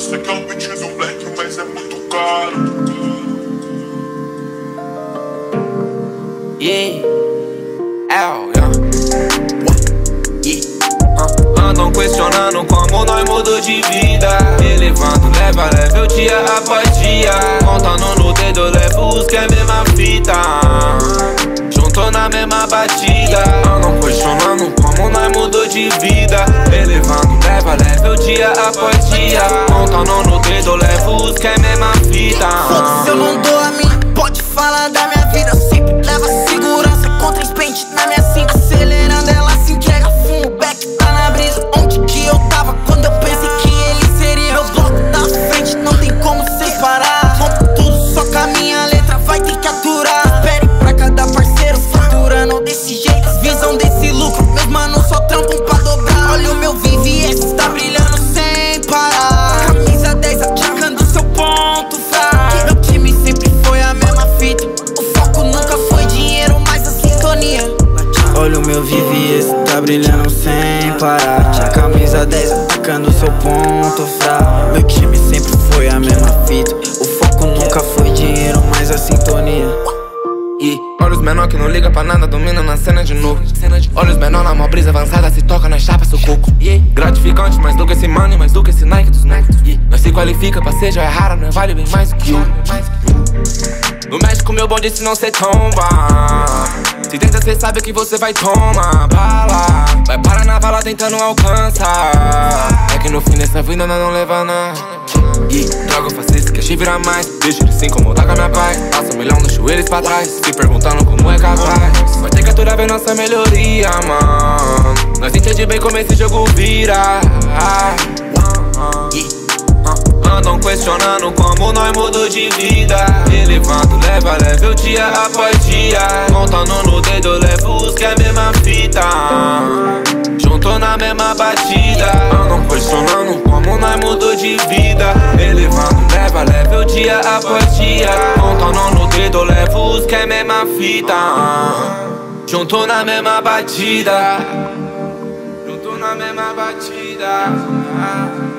sei que é um beat do black, mas é muito caro. Yeah. L, yeah. Yeah. Uh, andam questionando como nós mudou de vida Elevando, leva, leva, eu dia após dia Contando no dedo, eu levo os que é a mesma fita Juntou na mesma batida Contando no dedo, eu levo os que é a mesma Tinha camisa 10 atacando seu ponto fraco Meu time sempre foi a mesma fita O foco nunca foi dinheiro, mas a sintonia E olha os menor que não liga pra nada, domina na cena de novo. Olha os menor na mó brisa avançada, se toca na chapa, sucoco. Gratificante, mais do que esse money, mais do que esse Nike dos Nike. Nós se qualifica pra ser joia rara, nós vale bem mais do que ouro. No México, meu bonde se não cê tomba. Se tenta, cê sabe que você vai tomar bala. Vai parar na bala tentando alcançar. É que no fim dessa vida nós não leva nada. E droga, eu faço isso que a virar mais. Deixa ele se incomodar com a minha paz. Passa um milhão nos joelhos pra trás. Se perguntando como é capaz. Vai ter que aturar ver nossa melhoria, mano. Nós entende bem como esse jogo vira. Andam questionando como nós mudou de vida Elevando, leva, leva eu dia após dia. Contando no dedo, levo os que é a mesma fita. Juntou na mesma batida. Andam questionando como nós mudou de vida. Elevando, leva, leva eu dia após dia. Contando no dedo, levo os que é a mesma fita. Juntou na mesma batida. Juntou na mesma batida